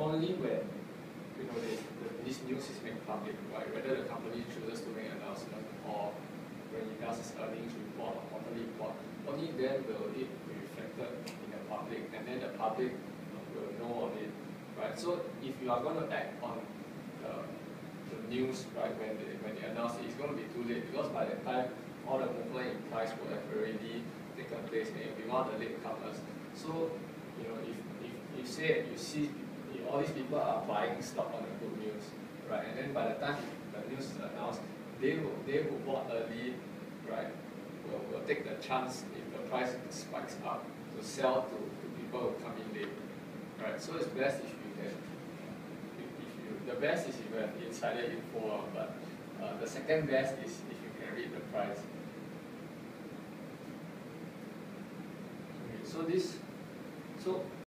only when you know they, the, this news is made public, right? Whether the company chooses to make an announcement or when it does its earnings report or quarterly report, only then will it be reflected in the public, and then the public will know of it, right? So if you are going to act on the, the news, right, when they when they announce it, it's going to be too late because by that time all the movement in price will have already taken place and you'll be one of the latecomers. So you know if if if say you see if all these people are buying stock on the good news, right, and then by the time the news is announced, they will they who bought early, right, will, will take the chance if the price spikes up to sell to, to people who come in late. Right, so it's best if you can if, if you the best is if you have insider info, but uh, the second best is if you can read the price. Okay, so this so